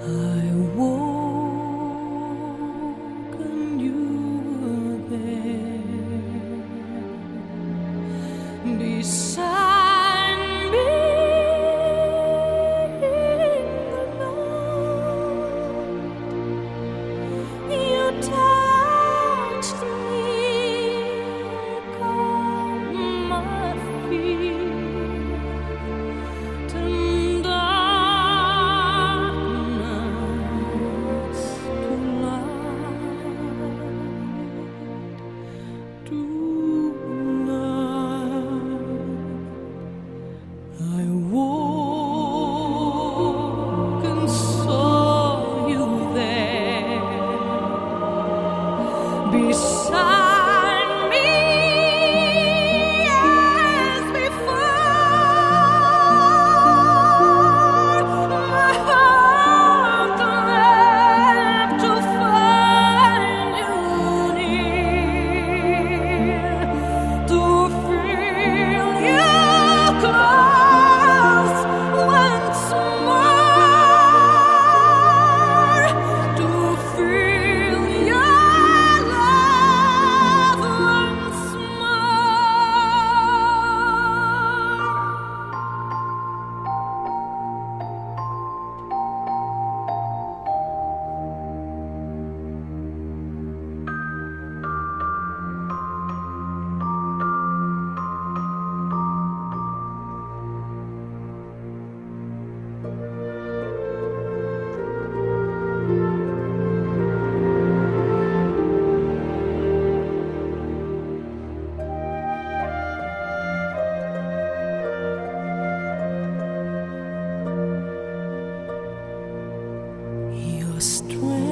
I strength.